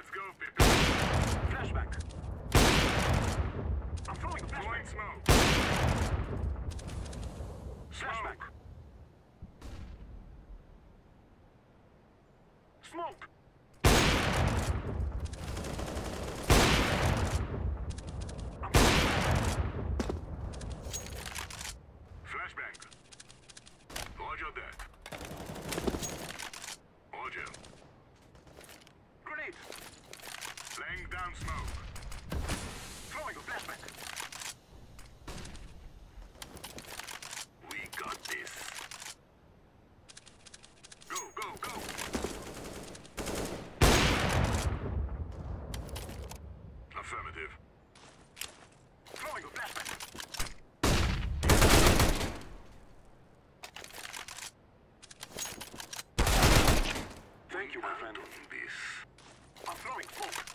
Let's go, Pippin. Flashbang. I'm throwing a flashbang. Smoke. Flashbang. Smoke. Roger that. Down smoke. Throwing a flashbang. We got this. Go, go, go! Affirmative. Throwing a flashbang. Thank you, my friend. This. I'm throwing smoke.